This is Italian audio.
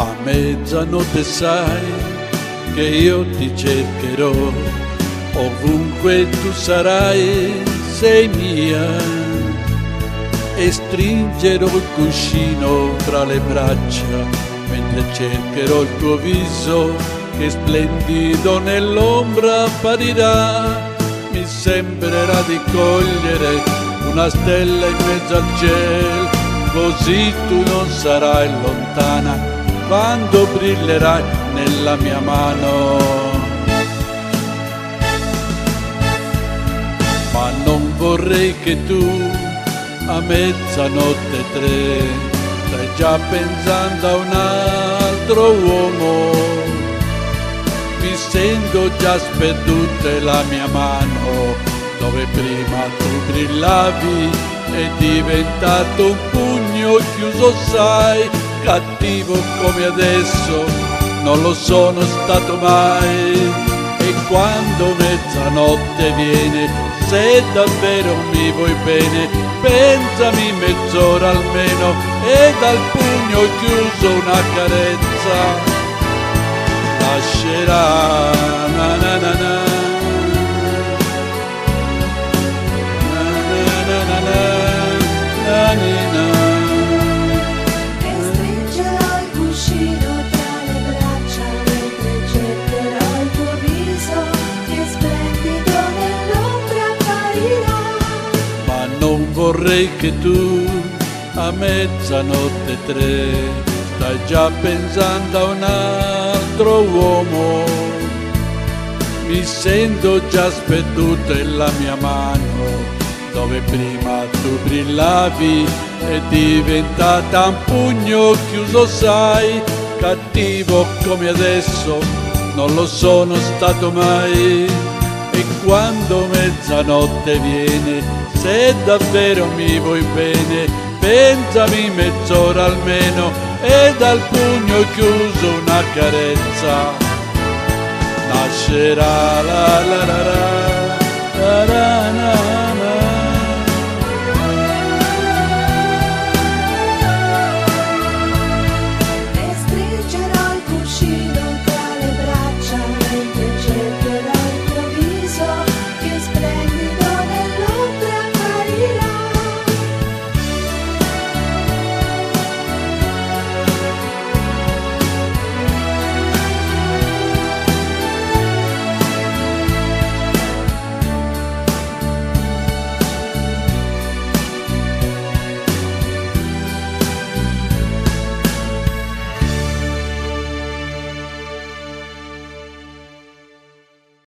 A mezzanotte sai che io ti cercherò, ovunque tu sarai, sei mia. E stringerò il cuscino tra le braccia, mentre cercherò il tuo viso che splendido nell'ombra apparirà. Mi sembrerà di cogliere una stella in mezzo al cielo, così tu non sarai lontana quando brillerai nella mia mano. Ma non vorrei che tu a mezzanotte tre stai già pensando a un altro uomo. Mi sento già sperduta la mia mano, dove prima tu brillavi è diventato un pugno chiuso, sai cattivo come adesso non lo sono stato mai. E quando mezzanotte viene se davvero mi vuoi bene pensami mezz'ora almeno e dal pugno chiuso una carezza. Lascerà vorrei che tu a mezzanotte tre stai già pensando a un altro uomo. Mi sento già sperduto in la mia mano, dove prima tu brillavi è diventata un pugno chiuso, sai, cattivo come adesso, non lo sono stato mai. E quando mezzanotte viene se davvero mi vuoi bene, pensami mezz'ora almeno e dal pugno chiuso una carezza. Nascerà la la la la